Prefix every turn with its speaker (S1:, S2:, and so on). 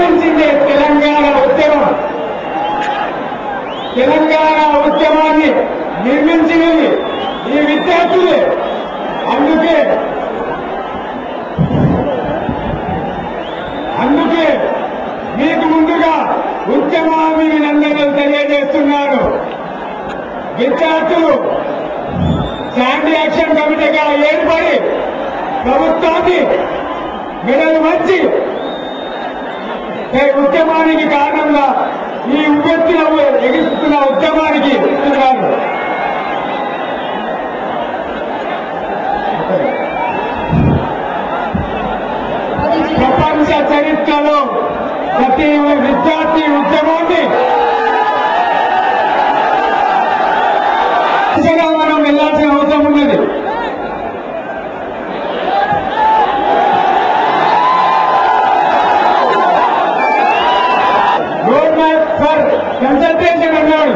S1: ఉద్భవించింది తెలంగాణ ఉద్యమం. తెలంగాణ ఉద్యమాన్ని నిర్మించినది ఈ విద్యార్థులే. అందుకే అందుకే మీకు ముందుగా ఉద్యమాభినందనలు తెలియజేస్తున్నాను విద్యార్థులు శాంతి యాక్షన్ కమిటీగా ఏర్పడి ప్రభుత్వాన్ని మెడలు మంచి ఈ ఉద్యమానికి కారణంగా ఈ ఉవ్వెత్తున ఎగిస్తున్న ఉద్యమానికి ఇస్తున్నారు ప్రపంచ చరిత్రలో ప్రతి విద్యార్థి ఉద్యమాన్ని 现在变成了。